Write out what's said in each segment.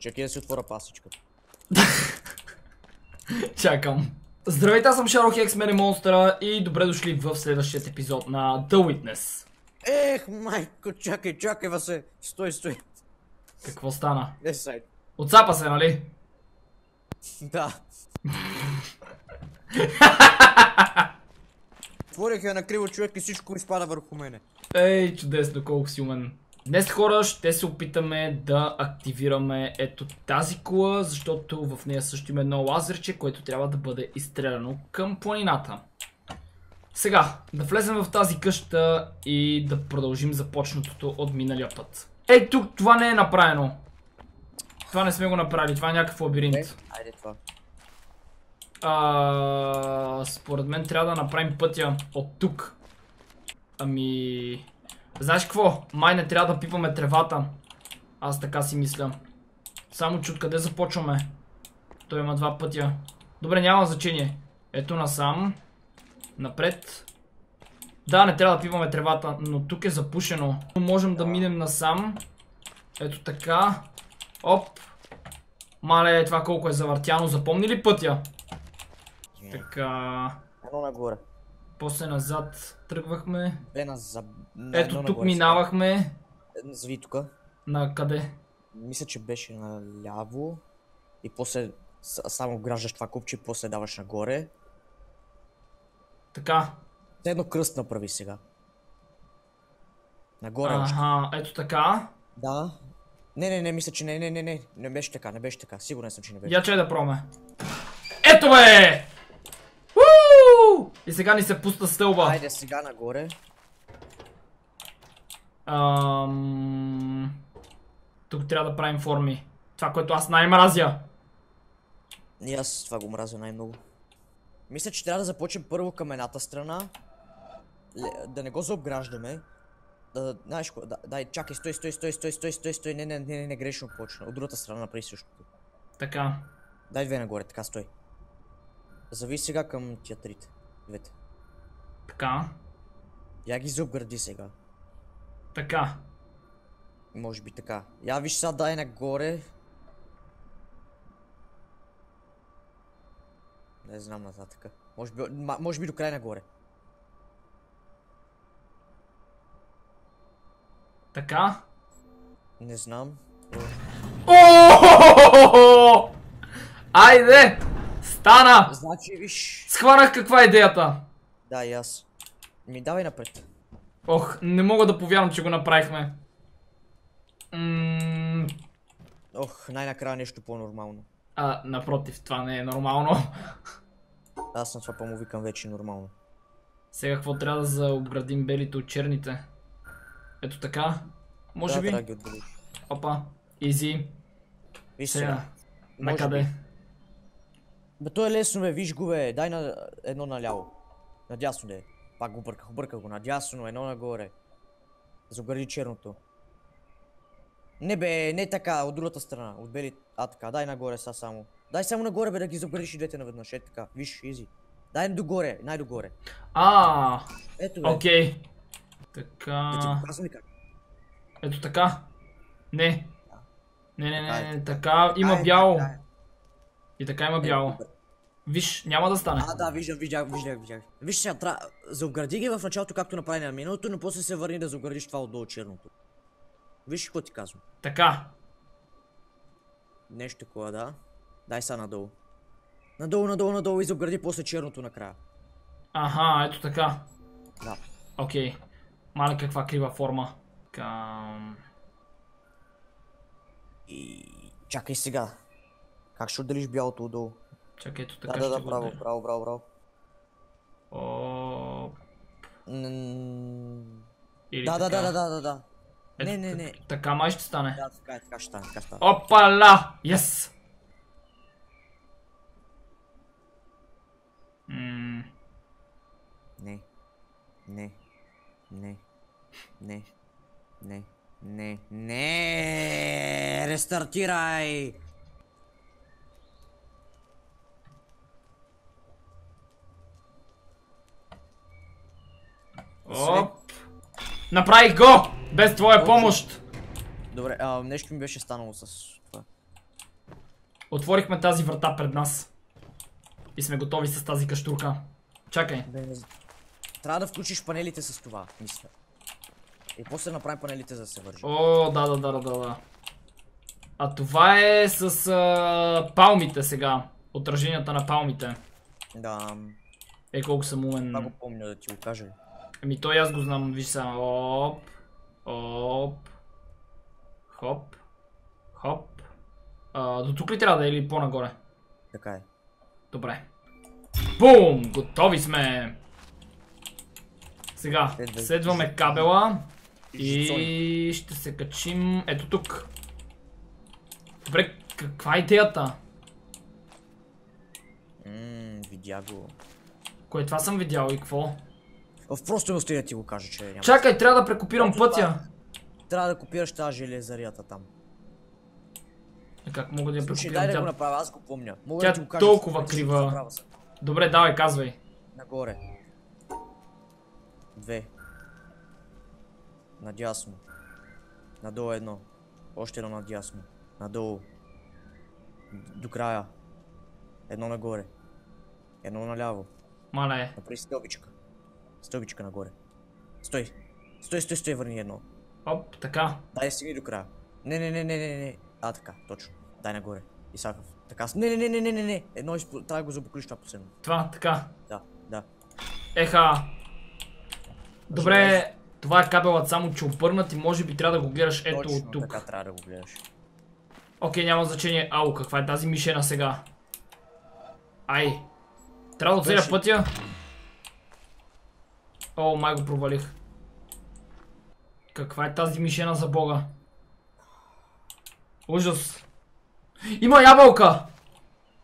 Чакай да си отворя пасичката. Чакам. Здравейте, аз съм Шаро Хекс, мен е Монстъра и добре дошли в следващият епизод на The Witness. Ех, майко, чакай, чакай, Васе. Стой, стой. Какво стана? Не сайт. Отцапа се, нали? Да. Отворих я на криво човек и всичко изпада върху мене. Ей, чудесно, колко си умен. Днес хора ще се опитаме да активираме ето тази кула, защото в нея също има едно лазерче, което трябва да бъде изстреляно към планината. Сега, да влезем в тази къща и да продължим започнатото от миналия път. Ей, тук това не е направено. Това не сме го направили, това е някакъв лабиринт. Е, айде това. А, според мен трябва да направим пътя от тук. Ами... Знаеш какво? Май не трябва да пипаме тревата. Аз така си мисля. Само че откъде започваме? Той има два пътя. Добре, няма значение. Ето насам. Напред. Да, не трябва да пипаме тревата, но тук е запушено. Можем да минем насам. Ето така. Оп. Мале, това колко е завъртяно. Запомни ли пътя? Така. Едно нагоре. После назад тръгвахме. Бе на за... на Ето тук минавахме. сега. Зви тука. На къде? Мисля, че беше наляво. И после само граждаш това купче и после даваш нагоре. Така. Едно кръст направи сега. Нагоре още. Аха, ето така. Да. Не, не, не, мисля, че не, не, не, не. Не беше така, не беше така. Сигурен съм, че не беше. Я чай да пробваме. Ето бе! И сега ни се пуста стълба. Айде сега нагоре. Ам... Тук трябва да правим форми. Това, което аз най-мразя. И аз това го мразя най-много. Мисля, че трябва да започнем първо към едната страна. Да не го заобграждаме. Да, знаеш, да, дай, чакай, стой, стой, стой, стой, стой, стой, стой, не, не, не, не, не, грешно почна. От другата страна направи същото. Така. Дай две нагоре, така, стой. Зави сега към тия трите. Двете. Така. Я ги заобгради сега. Така. Може би така. Я виж сега дай нагоре. Не знам нататък. Може би, може би до край нагоре. Така. Не знам. О! Айде! Стана! Значи, виж. Схванах каква е идеята. Да, и аз. Ми давай напред. Ох, не мога да повярвам, че го направихме. Ох, най-накрая нещо по-нормално. а, напротив, това не е нормално. Аз на това по му викам вече нормално. Сега какво трябва да заобградим белите от черните? Ето така. Може да, би. да. Опа. Изи. Виж Сега. сега. На Може къде? би. Бе, то е лесно, бе, виж го, бе. Дай на едно наляво. Надясно, де. Пак го бърках, обърках го. Надясно, едно нагоре. Загради черното. Не бе, не така, от другата страна. От бели... А, така, дай нагоре са само. Дай само нагоре, бе, да ги заградиш и двете наведнъж. Е така, виж, изи. Дай догоре, най-догоре. А, Ето, бе. окей. Да ти Така. показвам ли как? Ето така. Не. Не, не, не, не, така. Има бяло. така е. И така има бяло. Виж, няма да стане. А, да, виждам, видях, видях, видях. Виж сега, тра... заобгради ги в началото, както направи на миналото, но после се върни да заобградиш това отдолу черното. Виж какво ти казвам. Така. Нещо такова, да. Дай сега надолу. Надолу, надолу, надолу и заобгради после черното накрая. Аха, ето така. Да. Окей. Мале каква крива форма. Към... И... Чакай сега. Как ще отделиш бялото отдолу? Чакай, ето Да, така да, ще да, го браво, отделя. браво, браво, браво. О, Или Да, да, така. да, да, да, да, да. Ето Не, не, не. Така май ще стане. Да, така е, така ще стане, така ще стане. Опала! Yes! М, Не. Не. Не. Не. Не. Не. Не. Рестартирай! Оп! Направих го! Без твоя помощ! Добре, а, нещо ми беше станало с това. Отворихме тази врата пред нас. И сме готови с тази каштурка. Чакай. Трябва да включиш панелите с това, мисля. И после направим панелите за да се вържи. О, да, да, да, да, да. А това е с а, палмите сега. Отраженията на палмите. Да, Е, колко съм умен. това го помня да ти го кажа. Ами той аз го знам, виж сега. Оп. Оп. Хоп. Хоп. А, до тук ли трябва да е или по-нагоре? Така е. Добре. Бум! Готови сме! Сега, Следвай. следваме кабела и ще се качим ето тук. Добре, каква е идеята? Ммм, видя го. Кое това съм видял и какво? В просто ми да ти го кажа, че няма. Чакай, трябва да прекопирам пътя. Трябва да копираш тази железарията там. Е, Как мога да я Слушай, прекопирам дай да го тя? направя, аз го помня. Мога Тя да ти го кажа. толкова крива. Добре, давай, казвай. Нагоре. Две. Надясно. Надолу едно. Още едно надясно. Надолу. До края. Едно нагоре. Едно наляво. Мале. Направи стълбичка. Стълбичка нагоре. Стой. Стой, стой, стой, върни едно. Оп, така. Дай стигни до края. Не, не, не, не, не, не. А, така, точно. Дай нагоре. Исаков. Така. Не, не, не, не, не, не, не. Едно изпо... трябва да го забуклиш това последно. Това, така. Да, да. Еха. Добре, това е кабелът само че обърнат и може би трябва да го гледаш ето Точно от тук. така трябва да го гледаш. Окей, няма значение. Ау, каква е тази мишена сега? Ай. Трябва да оцеля пътя. О, май го провалих. Каква е тази мишена за бога? Ужас. Има ябълка!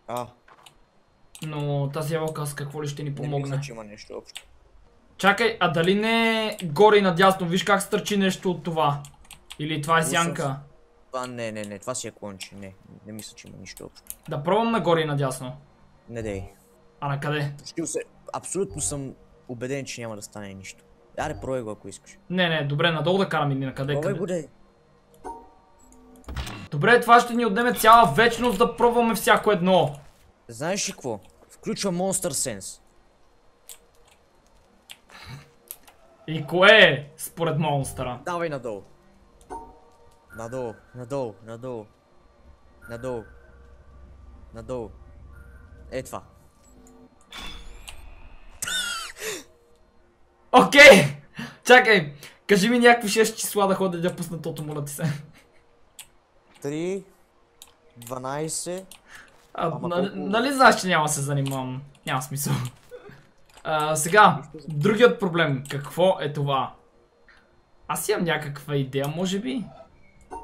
А, Но тази ябълка с какво ли ще ни не помогне? мисля, че има нещо общо. Чакай, а дали не горе и надясно? Виж как стърчи нещо от това. Или това е сянка. Това не, не, не, това си е клонче. Не, не мисля, че има нищо общо. Да пробвам нагоре и надясно. Не дей. А на къде? Почти се, абсолютно съм убеден, че няма да стане нищо. Аре, пробвай го, ако искаш. Не, не, добре, надолу да карам или на къде? Пробвай къде? дей. Добре, това ще ни отнеме цяла вечност да пробваме всяко едно. Знаеш ли какво? Включва Monster Sense. И кое е, според монстъра? Давай надолу. Надолу, надолу, надолу. Надолу. Надолу. Е това. Окей! Чакай, кажи ми някакви 6 числа да ходя да пусна тото, моля ти се. 3, 12, А, Ама нали, колко- нали знаеш, че няма да се занимавам? Няма смисъл. А, сега, другият проблем. Какво е това? Аз имам някаква идея, може би?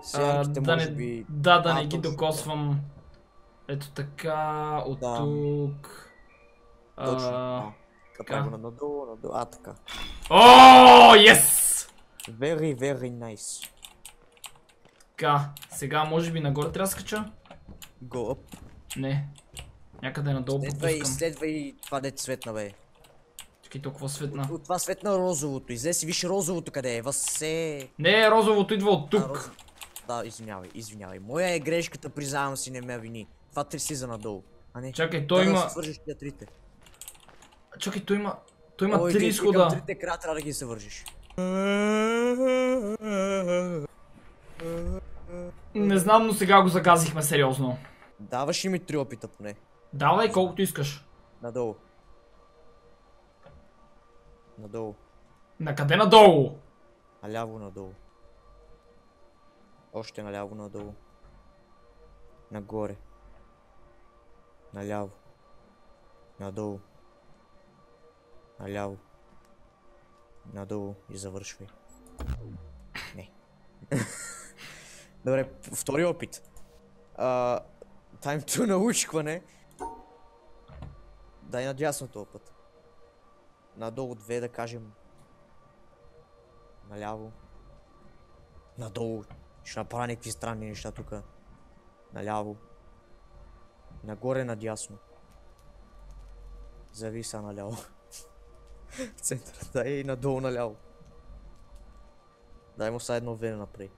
сянките да, може не, би... да, да А, не ги докосвам. Ето така, от Да. тук. Точно. А, Така го надолу, надолу. А, така. О, ес! Very, very nice. Така, сега може би нагоре трябва да скача? Go up. Не. Някъде надолу Следвай, пропускам. това дете светна, бе. Чакай толкова светна. От това светна розовото. Излез си виж розовото къде е. Въсе... Не, розовото идва от А, тук. роз- Да, извинявай, извинявай. Моя е грешката, признавам си, не ме вини. Това тряси за надолу. А не. Чакай, той има... Да свържиш тия трите. Чакай, той има... Той има Ой, три изхода. Към трите края трябва да ги съвържиш. Не знам, но сега го загазихме сериозно. Даваш ли ми три опита поне? Давай колкото искаш. Надолу. Надолу. На къде надолу? Наляво надолу. Още наляво надолу. Нагоре. Наляво. Надолу. Наляво. Надолу и завършвай. Не. Добре, втори опит. А, time to научкване. Дай надясно този път. Надолу две да кажем. Наляво. Надолу. Ще направя някакви странни неща тук. Наляво. Нагоре надясно. Зависа наляво. В центъра. Дай и надолу наляво. Дай му са едно вене напред.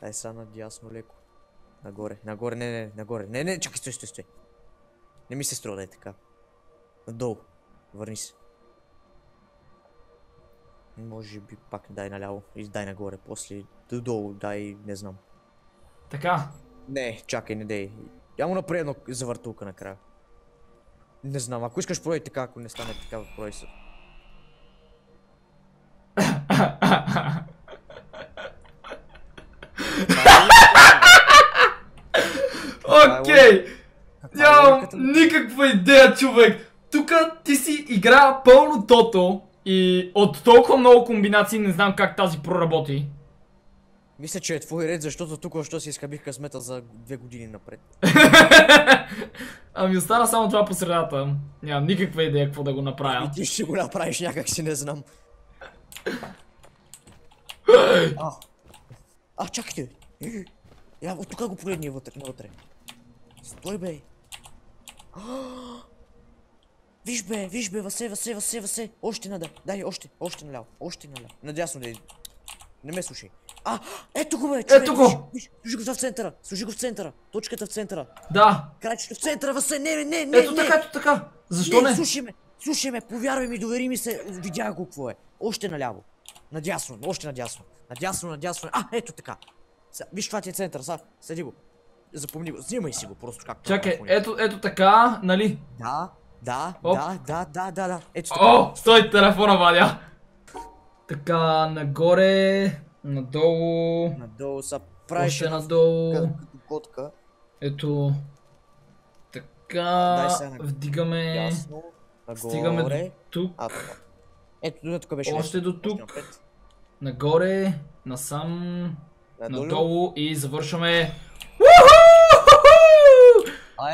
Дай сега надясно леко. Нагоре, нагоре, не, не, нагоре. Не, не, чакай, стой, стой, стой. Не ми се струва да е така. Надолу. Върни се. Може би пак дай наляво и дай нагоре, после додолу, дай, не знам. Така. Не, чакай, не дей. Я му направи едно завъртулка накрая. Не знам, ако искаш прой така, ако не стане така, прой се. Окей! Е Нямам на- никаква идея, човек! Тука ти си игра пълно тото и от толкова много комбинации не знам как тази проработи. Мисля, че е твой ред, защото тук що си изхабих късмета за две години напред. Ами остана само това по средата. Нямам никаква идея какво да го И направя. ти ще го направиш някак си, не знам. А, а чакайте. Я от тук го погледни вътре, навътре. Стой бе. Виж бе, виж бе, Васе, Васе, Васе, Васе. Още нада. Дай, още, още наляво, още наляво. Надясно да е. Не ме слушай. А, ето го бе, човек, Ето го! виж, го в центъра, служи го в центъра. Точката в центъра. Да! Крачето в центъра, Васе, не, не, не, не, Ето не. така, ето така! Защо не? Слушай ме, слушай ме, повярвай ми, довери ми се, видях го какво е. Още наляво. Надясно, още надясно. Надясно, надясно. А, ето така. Са, виж това ти е център, са, седи го. Запомни го, взимай си го просто както. Чакай, направи. ето, ето така, нали? Да, да, Оп. да, да, да, да, да. Ето така. О, стой, телефона вадя! Така, нагоре, надолу, Надолу са правиш още надолу, като котка. ето. Така, Дай сега на- вдигаме, Ясно. стигаме до тук, А. Ето, до тук беше. Още до тук. нагоре, насам, Надолу. надолу и завършваме.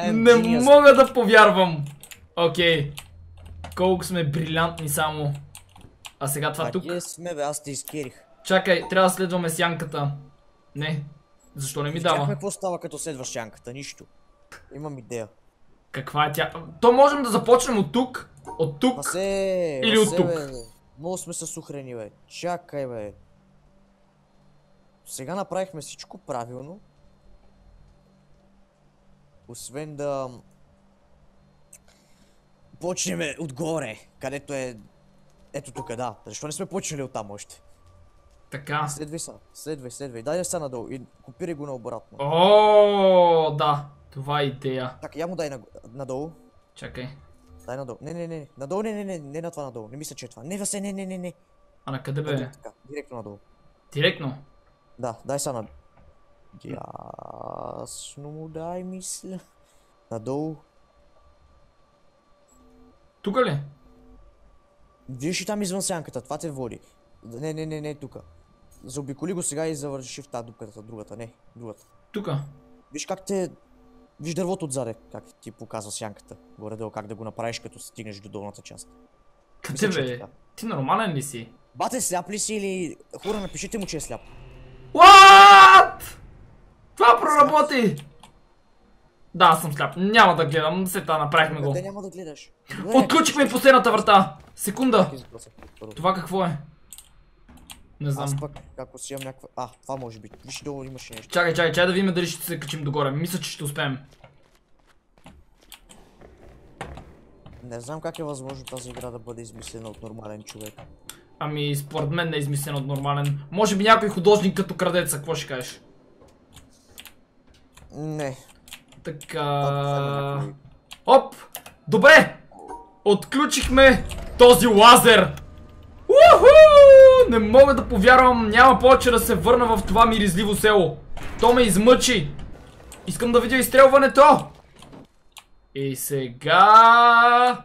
Не genius. мога да повярвам! Окей. Колко сме брилянтни само. А сега това А тук. ние сме, бе, аз те изкерих. Чакай, трябва да следваме сянката. Не. Защо не ми Видяхме дава? какво става като следваш сянката, нищо. Имам идея. Каква е тя? То можем да започнем от тук. От тук. Васе, Или от тук? Бе. Много сме се сухрени, бе. Чакай, бе. Сега направихме всичко правилно. Освен да... Почнем отгоре, където е... Ето тук, да. Защо не сме почнали оттам още? Така. Следвай са, следвай, следвай. Дай да са надолу и копирай го наобратно. О, да. Това е идея. Така, я му дай на... надолу. Чакай. Дай надолу. Не, не, не. Надолу, не, не, не, не на това надолу. Не мисля, че е това. Не, Васе, не, не, не, не. А на къде Надолу, бе? така. Директно надолу. Директно. Да, дай са на... Ясно му дай, мисля. Надолу. Тук ли? Виж и там извън сянката, това те води. Не, не, не, не, тука. Заобиколи го сега и завърши в тази дупката, другата, не, другата. Тука. Виж как те... Виж дървото отзаде, как ти показва сянката. Горе-долу, как да го направиш, като стигнеш до долната част. Къде е бе? така. Ти нормален ли си? Бате, сляп ли си или... Хора, напишите му, че е сляп. What? Това проработи! Да, аз съм сляп. Няма да гледам. След това направихме го. Къде няма да гледаш? Отключихме последната врата. Секунда. Това какво е? Не знам. Аз пък, ако си имам някаква... А, това може би. Виж долу имаше нещо. Чакай, чакай, чакай да видим дали ще се качим догоре. Мисля, че ще успеем. Не знам как е възможно тази игра да бъде измислена от нормален човек. Ами, според мен не е измислен от нормален. Може би някой художник като крадеца, какво ще кажеш? Не. Така... Оп! Добре! Отключихме този лазер! Уху! Не мога да повярвам, няма повече да се върна в това миризливо село. То ме измъчи. Искам да видя изстрелването. И сега...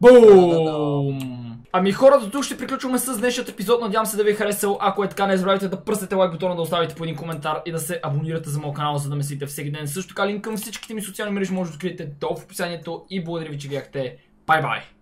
Бум! Ами хората, тук ще приключваме с днешният епизод. Надявам се да ви е харесал. Ако е така, не забравяйте да пръснете лайк бутона, да оставите по един коментар и да се абонирате за моят канал, за да ме следите всеки ден. Също така линк към всичките ми социални мрежи може да откриете долу в описанието и благодаря ви, че гледахте. Бай-бай!